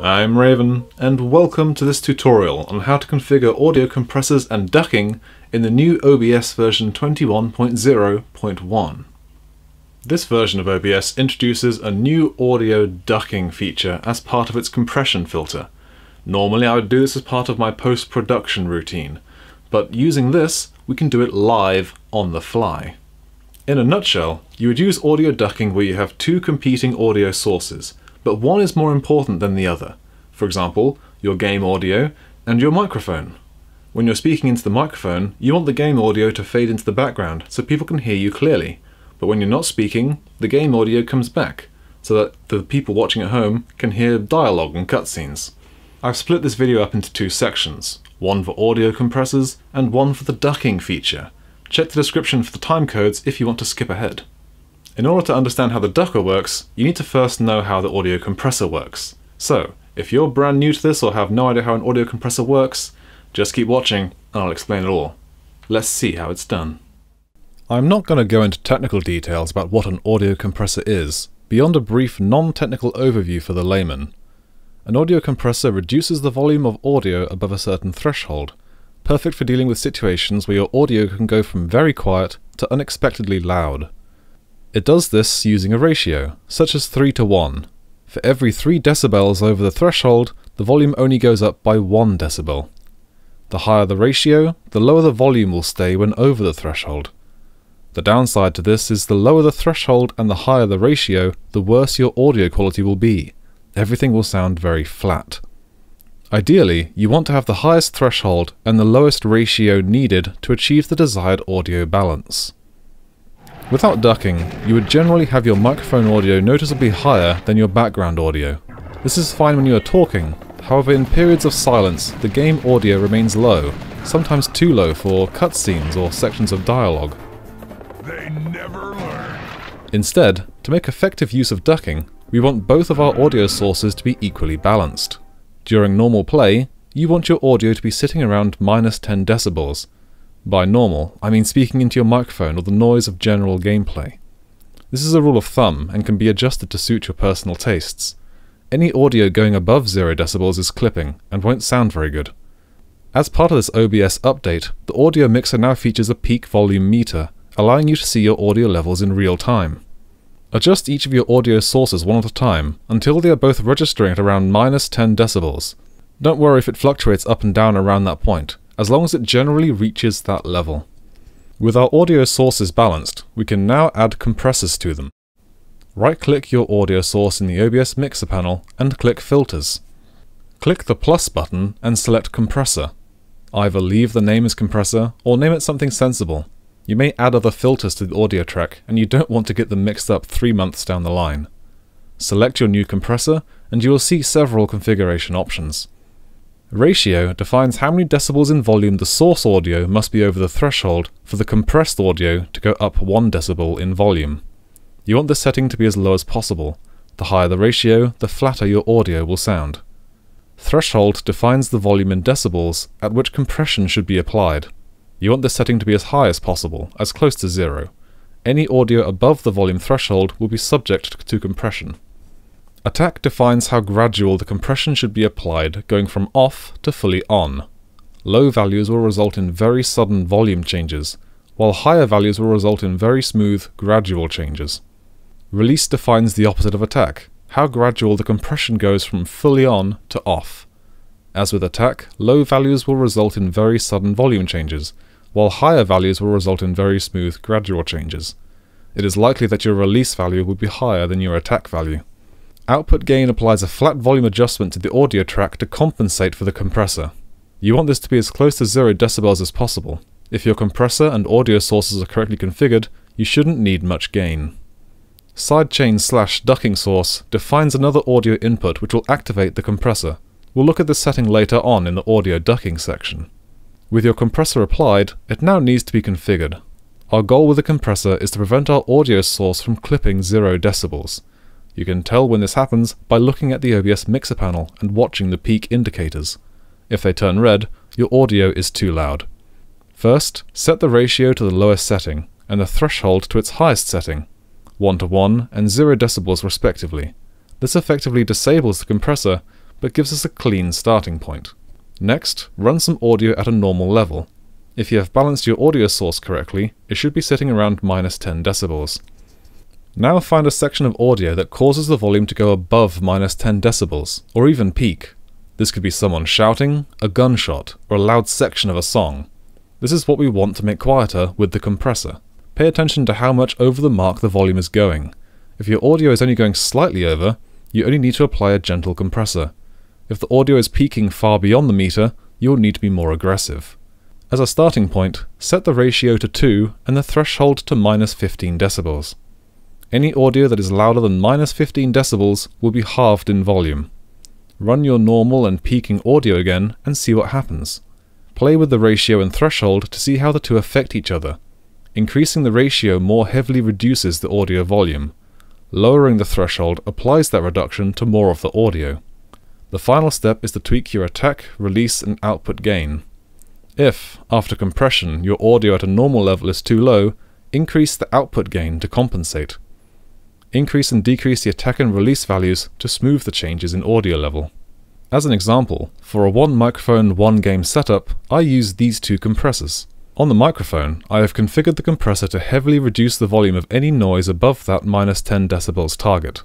I'm Raven, and welcome to this tutorial on how to configure audio compressors and ducking in the new OBS version 21.0.1. This version of OBS introduces a new audio ducking feature as part of its compression filter. Normally I would do this as part of my post-production routine, but using this we can do it live on the fly. In a nutshell, you would use audio ducking where you have two competing audio sources, but one is more important than the other. For example, your game audio and your microphone. When you're speaking into the microphone, you want the game audio to fade into the background so people can hear you clearly. But when you're not speaking, the game audio comes back, so that the people watching at home can hear dialogue and cutscenes. I've split this video up into two sections, one for audio compressors and one for the ducking feature. Check the description for the timecodes if you want to skip ahead. In order to understand how the ducker works, you need to first know how the audio compressor works. So, if you're brand new to this or have no idea how an audio compressor works, just keep watching and I'll explain it all. Let's see how it's done. I'm not going to go into technical details about what an audio compressor is, beyond a brief non-technical overview for the layman. An audio compressor reduces the volume of audio above a certain threshold, perfect for dealing with situations where your audio can go from very quiet to unexpectedly loud. It does this using a ratio, such as 3 to 1. For every 3 decibels over the threshold, the volume only goes up by 1 decibel. The higher the ratio, the lower the volume will stay when over the threshold. The downside to this is the lower the threshold and the higher the ratio, the worse your audio quality will be. Everything will sound very flat. Ideally, you want to have the highest threshold and the lowest ratio needed to achieve the desired audio balance. Without ducking, you would generally have your microphone audio noticeably higher than your background audio. This is fine when you are talking, however in periods of silence, the game audio remains low, sometimes too low for cutscenes or sections of dialogue. They never learn. Instead, to make effective use of ducking, we want both of our audio sources to be equally balanced. During normal play, you want your audio to be sitting around minus 10 decibels. By normal, I mean speaking into your microphone or the noise of general gameplay. This is a rule of thumb and can be adjusted to suit your personal tastes. Any audio going above 0 decibels is clipping and won't sound very good. As part of this OBS update, the audio mixer now features a peak volume meter, allowing you to see your audio levels in real time. Adjust each of your audio sources one at a time until they are both registering at around minus 10 decibels. Don't worry if it fluctuates up and down around that point, as long as it generally reaches that level. With our audio sources balanced, we can now add compressors to them. Right-click your audio source in the OBS mixer panel and click Filters. Click the plus button and select Compressor. Either leave the name as compressor or name it something sensible. You may add other filters to the audio track, and you don't want to get them mixed up three months down the line. Select your new compressor, and you will see several configuration options. Ratio defines how many decibels in volume the source audio must be over the threshold for the compressed audio to go up 1 decibel in volume. You want this setting to be as low as possible. The higher the ratio, the flatter your audio will sound. Threshold defines the volume in decibels at which compression should be applied. You want this setting to be as high as possible, as close to zero. Any audio above the volume threshold will be subject to compression. Attack defines how gradual the compression should be applied, going from off to fully on. Low values will result in very sudden volume changes, while higher values will result in very smooth, gradual changes. Release defines the opposite of attack, how gradual the compression goes from fully on to off. As with attack, low values will result in very sudden volume changes, while higher values will result in very smooth, gradual changes. It is likely that your release value will be higher than your attack value. Output gain applies a flat volume adjustment to the audio track to compensate for the compressor. You want this to be as close to 0 decibels as possible. If your compressor and audio sources are correctly configured, you shouldn't need much gain. Sidechain slash ducking source defines another audio input which will activate the compressor. We'll look at this setting later on in the audio ducking section. With your compressor applied, it now needs to be configured. Our goal with the compressor is to prevent our audio source from clipping 0 decibels. You can tell when this happens by looking at the OBS mixer panel and watching the peak indicators. If they turn red, your audio is too loud. First, set the ratio to the lowest setting, and the threshold to its highest setting, 1 to 1 and 0 decibels respectively. This effectively disables the compressor, but gives us a clean starting point. Next, run some audio at a normal level. If you have balanced your audio source correctly, it should be sitting around minus 10 decibels. Now find a section of audio that causes the volume to go above minus 10 decibels, or even peak. This could be someone shouting, a gunshot, or a loud section of a song. This is what we want to make quieter with the compressor. Pay attention to how much over the mark the volume is going. If your audio is only going slightly over, you only need to apply a gentle compressor. If the audio is peaking far beyond the meter, you will need to be more aggressive. As a starting point, set the ratio to 2 and the threshold to minus 15 decibels. Any audio that is louder than minus 15 decibels will be halved in volume. Run your normal and peaking audio again and see what happens. Play with the ratio and threshold to see how the two affect each other. Increasing the ratio more heavily reduces the audio volume. Lowering the threshold applies that reduction to more of the audio. The final step is to tweak your attack, release, and output gain. If, after compression, your audio at a normal level is too low, increase the output gain to compensate. Increase and decrease the attack and release values to smooth the changes in audio level. As an example, for a one microphone, one game setup, I use these two compressors. On the microphone, I have configured the compressor to heavily reduce the volume of any noise above that minus 10 decibels target.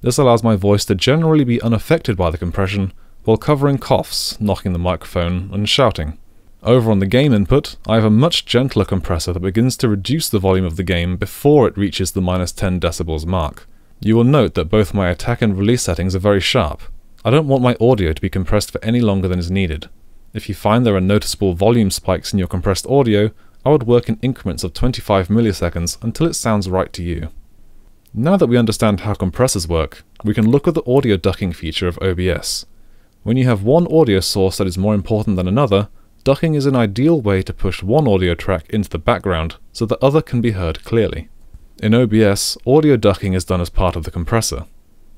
This allows my voice to generally be unaffected by the compression, while covering coughs, knocking the microphone, and shouting. Over on the game input, I have a much gentler compressor that begins to reduce the volume of the game before it reaches the minus 10 decibels mark. You will note that both my attack and release settings are very sharp. I don't want my audio to be compressed for any longer than is needed. If you find there are noticeable volume spikes in your compressed audio, I would work in increments of 25 milliseconds until it sounds right to you. Now that we understand how compressors work, we can look at the audio ducking feature of OBS. When you have one audio source that is more important than another, ducking is an ideal way to push one audio track into the background so the other can be heard clearly. In OBS, audio ducking is done as part of the compressor.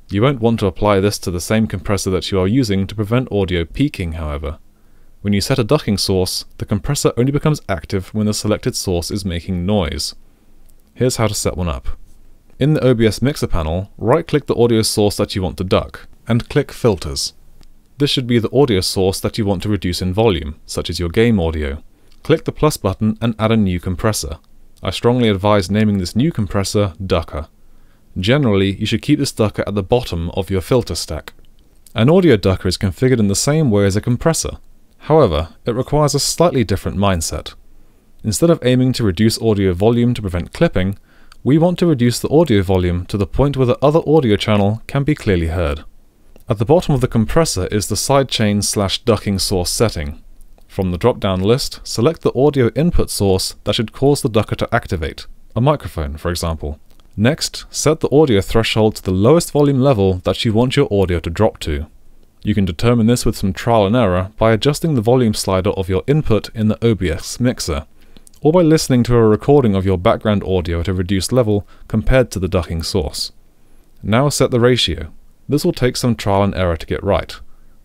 You won't want to apply this to the same compressor that you are using to prevent audio peaking, however. When you set a ducking source, the compressor only becomes active when the selected source is making noise. Here's how to set one up. In the OBS mixer panel, right-click the audio source that you want to duck, and click Filters. This should be the audio source that you want to reduce in volume, such as your game audio. Click the plus button and add a new compressor. I strongly advise naming this new compressor Ducker. Generally, you should keep this ducker at the bottom of your filter stack. An audio ducker is configured in the same way as a compressor. However, it requires a slightly different mindset. Instead of aiming to reduce audio volume to prevent clipping, we want to reduce the audio volume to the point where the other audio channel can be clearly heard. At the bottom of the compressor is the sidechain slash ducking source setting. From the drop-down list, select the audio input source that should cause the ducker to activate, a microphone for example. Next, set the audio threshold to the lowest volume level that you want your audio to drop to. You can determine this with some trial and error by adjusting the volume slider of your input in the OBS mixer or by listening to a recording of your background audio at a reduced level compared to the ducking source. Now set the ratio. This will take some trial and error to get right.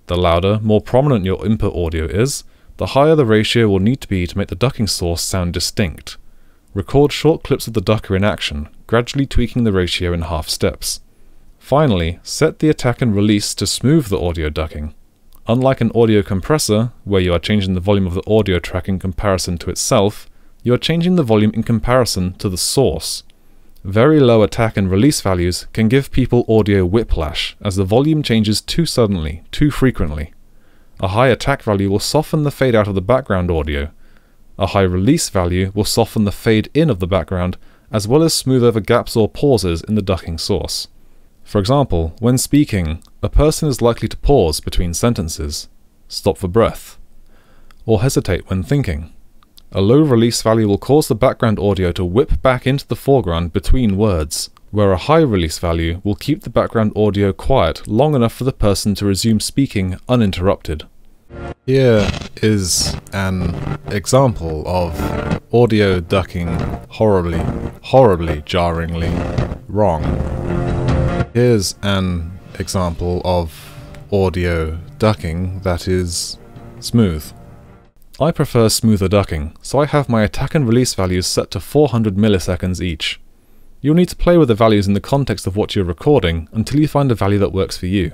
The louder, more prominent your input audio is, the higher the ratio will need to be to make the ducking source sound distinct. Record short clips of the ducker in action, gradually tweaking the ratio in half steps. Finally, set the attack and release to smooth the audio ducking. Unlike an audio compressor, where you are changing the volume of the audio track in comparison to itself, you are changing the volume in comparison to the source. Very low attack and release values can give people audio whiplash, as the volume changes too suddenly, too frequently. A high attack value will soften the fade out of the background audio. A high release value will soften the fade in of the background, as well as smooth over gaps or pauses in the ducking source. For example, when speaking, a person is likely to pause between sentences, stop for breath, or hesitate when thinking. A low release value will cause the background audio to whip back into the foreground between words, where a high release value will keep the background audio quiet long enough for the person to resume speaking uninterrupted. Here is an example of audio ducking horribly, horribly jarringly wrong. Here's an example of audio ducking that is smooth. I prefer smoother ducking, so I have my attack and release values set to 400 milliseconds each. You'll need to play with the values in the context of what you're recording until you find a value that works for you.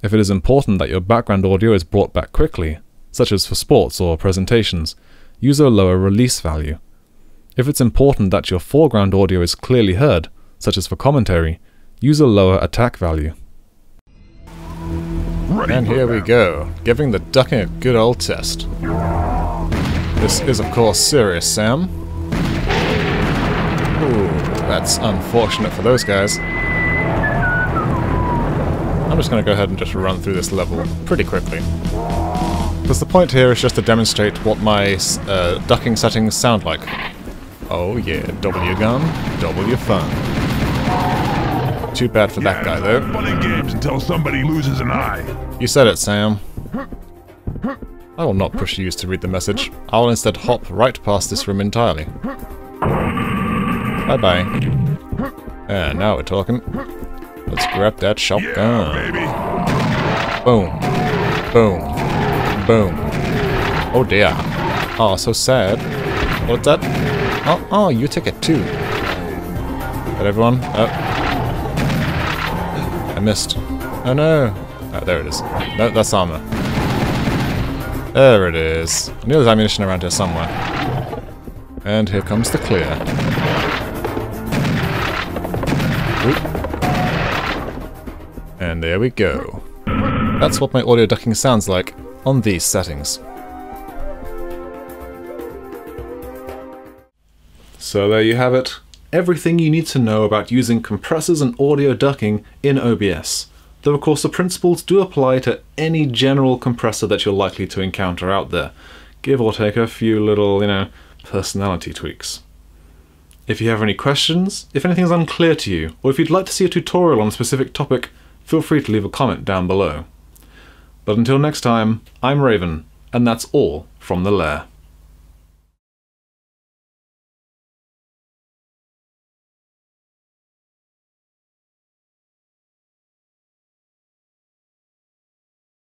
If it is important that your background audio is brought back quickly, such as for sports or presentations, use a lower release value. If it's important that your foreground audio is clearly heard, such as for commentary, use a lower attack value. Ready And here we go, giving the ducking a good old test. This is, of course, Serious Sam. Ooh, that's unfortunate for those guys. I'm just going to go ahead and just run through this level pretty quickly. Because the point here is just to demonstrate what my uh, ducking settings sound like. Oh yeah, W gun, W fun. Too bad for that guy though. Fun and games until somebody loses an eye. You said it, Sam. I will not push you to read the message. I will instead hop right past this room entirely. Bye-bye. Yeah, now we're talking. Let's grab that Yeah, shotgun. baby. Boom. Boom. Boom. Oh dear. Oh, so sad. What's that? Oh, oh, you took it too. Got everyone? Oh. I missed. Oh no. Oh, there it is. No, that's armor. There it is. I knew there's ammunition around here somewhere. And here comes the clear. Oop. And there we go. That's what my audio ducking sounds like on these settings. So there you have it. Everything you need to know about using compressors and audio ducking in OBS. Though of course the principles do apply to any general compressor that you're likely to encounter out there, give or take a few little, you know, personality tweaks. If you have any questions, if anything is unclear to you, or if you'd like to see a tutorial on a specific topic, feel free to leave a comment down below. But until next time, I'm Raven, and that's all from the lair.